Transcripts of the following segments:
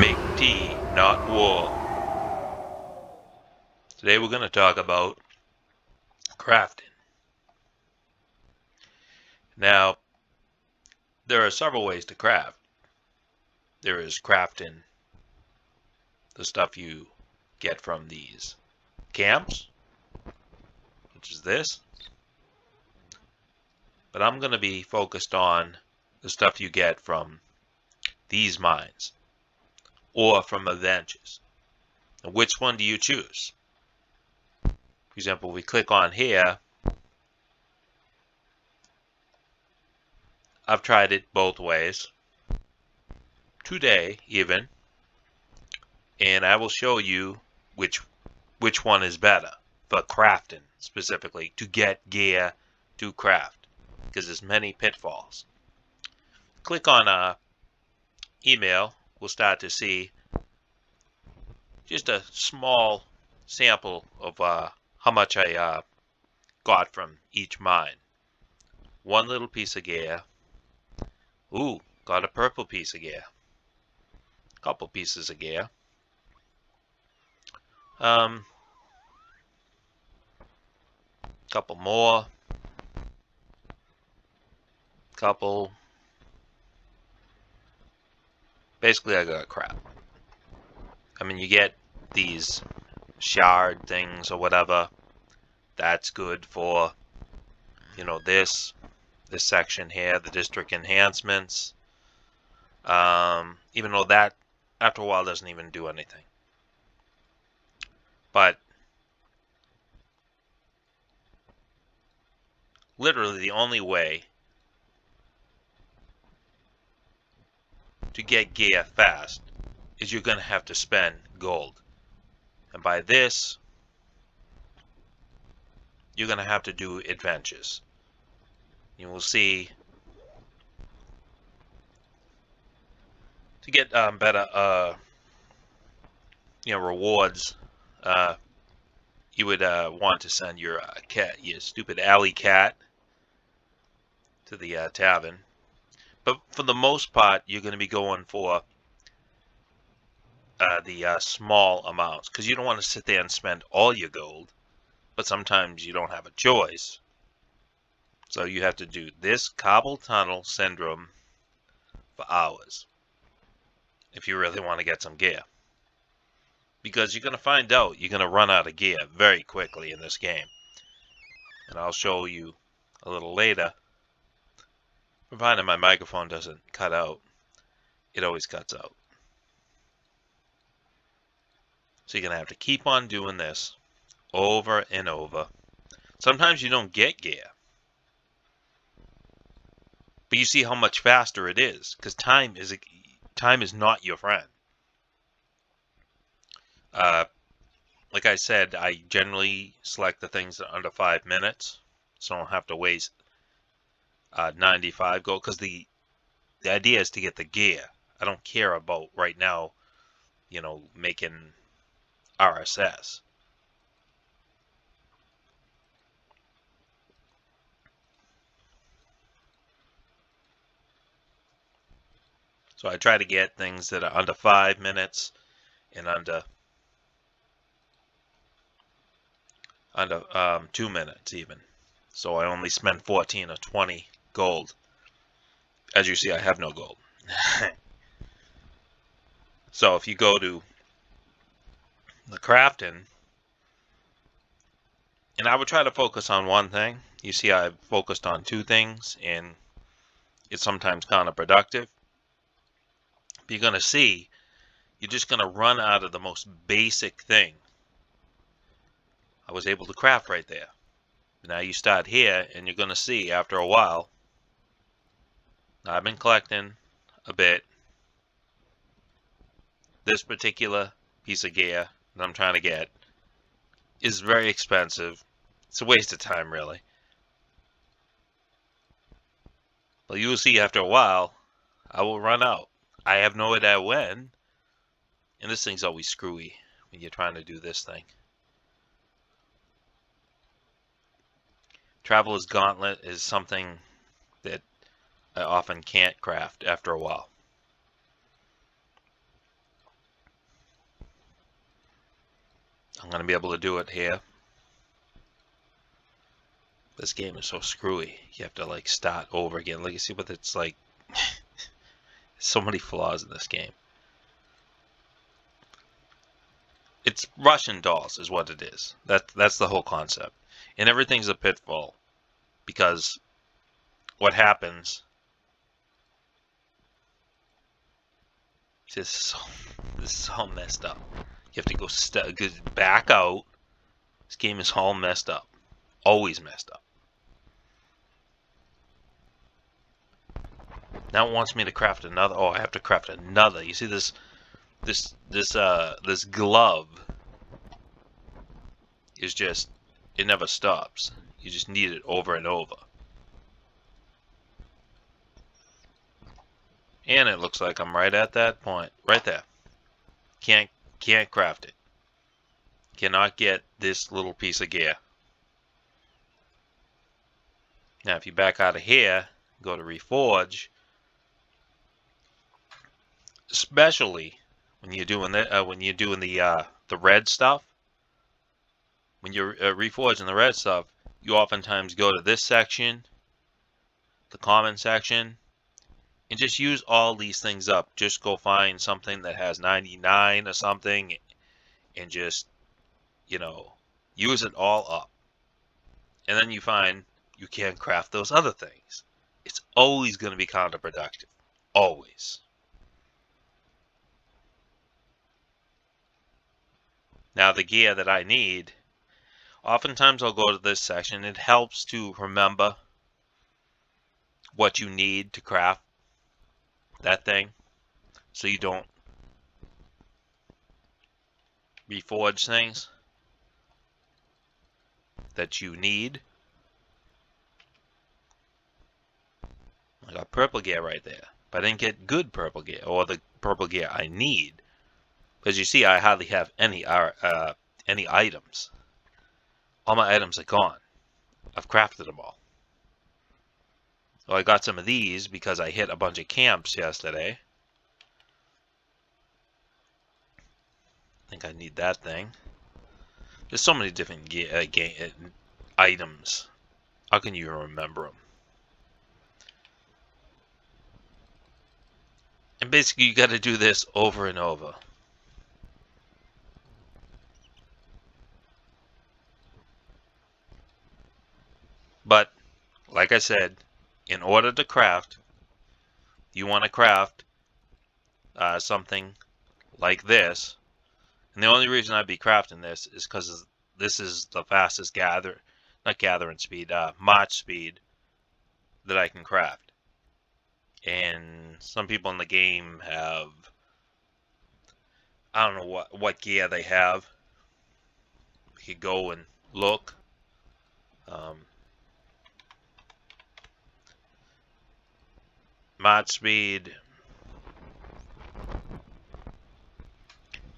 Make tea, not war. Today we're going to talk about crafting. Now, there are several ways to craft. There is crafting the stuff you get from these camps, which is this. But I'm going to be focused on the stuff you get from these mines or from adventures. And which one do you choose? For example, we click on here. I've tried it both ways. Today, even. And I will show you which which one is better for crafting specifically to get gear to craft because there's many pitfalls. Click on uh, email we'll start to see just a small sample of uh, how much I uh, got from each mine. One little piece of gear. Ooh, got a purple piece of gear. Couple pieces of gear. Um, couple more. Couple basically I got crap. I mean, you get these shard things or whatever. That's good for, you know, this, this section here, the district enhancements. Um, even though that, after a while, doesn't even do anything. But literally the only way to get gear fast is you're going to have to spend gold. And by this, you're going to have to do adventures. You will see to get um, better uh, you know rewards uh, you would uh, want to send your uh, cat your stupid alley cat to the uh, tavern but for the most part, you're going to be going for uh, the uh, small amounts because you don't want to sit there and spend all your gold. But sometimes you don't have a choice. So you have to do this Carpal Tunnel Syndrome for hours if you really want to get some gear. Because you're going to find out you're going to run out of gear very quickly in this game. And I'll show you a little later Provided my microphone doesn't cut out, it always cuts out. So you're going to have to keep on doing this over and over. Sometimes you don't get gear. But you see how much faster it is because time is time is not your friend. Uh, like I said, I generally select the things under five minutes, so I don't have to waste uh, 95 gold because the the idea is to get the gear. I don't care about right now, you know, making RSS. So I try to get things that are under five minutes and under under um, two minutes even. So I only spend 14 or 20 gold. As you see, I have no gold. so if you go to the crafting, and I would try to focus on one thing. You see, I've focused on two things, and it's sometimes counterproductive. But you're going to see, you're just going to run out of the most basic thing. I was able to craft right there. Now you start here, and you're going to see after a while, I've been collecting a bit. This particular piece of gear that I'm trying to get is very expensive. It's a waste of time, really. But you will see after a while, I will run out. I have no idea when. And this thing's always screwy when you're trying to do this thing. Traveler's Gauntlet is something that I often can't craft after a while. I'm going to be able to do it here. This game is so screwy. You have to like start over again. Like you see what it's like. so many flaws in this game. It's Russian dolls is what it is. That that's the whole concept. And everything's a pitfall because what happens this is so, this is all messed up. You have to go st back out. This game is all messed up. Always messed up. Now it wants me to craft another. Oh, I have to craft another. You see this, this, this, uh, this glove is just, it never stops. You just need it over and over. And it looks like I'm right at that point. Right there. Can't, can't craft it. Cannot get this little piece of gear. Now if you back out of here, go to Reforge, especially when you're doing the uh, when you're doing the uh, the red stuff. When you're uh, reforging the red stuff, you oftentimes go to this section, the common section, and just use all these things up. Just go find something that has 99 or something, and just you know use it all up. And then you find you can't craft those other things. It's always going to be counterproductive. Always. Now the gear that I need, oftentimes I'll go to this section. It helps to remember what you need to craft that thing so you don't reforge things that you need. I got purple gear right there, but I didn't get good purple gear or the purple gear I need. As you see, I hardly have any uh, uh, any items. All my items are gone. I've crafted them all. So I got some of these because I hit a bunch of camps yesterday. I think I need that thing. There's so many different uh, uh, items. How can you remember them? And basically you got to do this over and over. But, like I said, in order to craft, you want to craft uh, something like this. And the only reason I'd be crafting this is because this is the fastest gather, not gathering speed, uh, march speed that I can craft. And some people in the game have, I don't know what, what gear they have. You could go and look. Um, mod speed.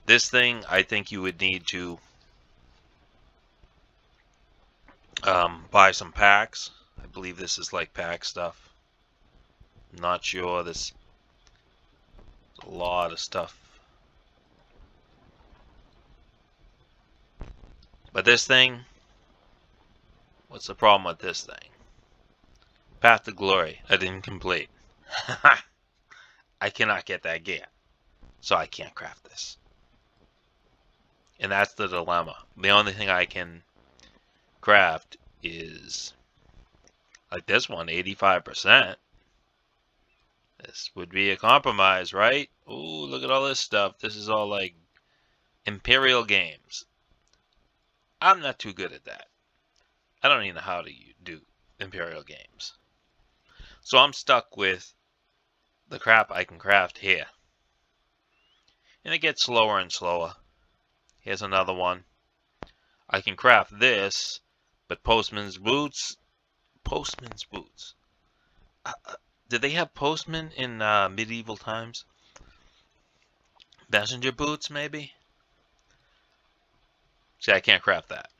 This thing, I think you would need to um, buy some packs. I believe this is like pack stuff. I'm not sure. There's a lot of stuff. But this thing, what's the problem with this thing? Path to Glory, I didn't complete. I cannot get that gear. So I can't craft this. And that's the dilemma. The only thing I can craft is like this one, 85%. This would be a compromise, right? Ooh, look at all this stuff. This is all like Imperial games. I'm not too good at that. I don't even know how to do Imperial games. So I'm stuck with the crap I can craft here. And it gets slower and slower. Here's another one. I can craft this, but postman's boots, postman's boots. Uh, uh, did they have postmen in uh, medieval times? Messenger boots, maybe? See, I can't craft that.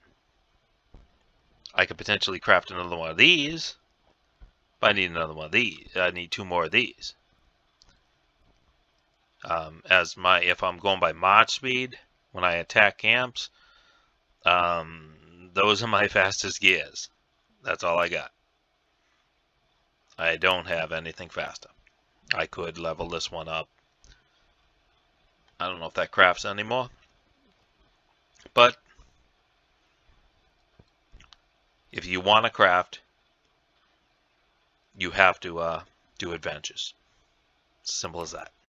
I could potentially craft another one of these. But I need another one of these. I need two more of these um, as my if I'm going by mod speed when I attack camps Um, those are my fastest gears. That's all I got. I don't have anything faster. I could level this one up. I don't know if that crafts anymore. But if you want to craft, you have to uh, do adventures. Simple as that.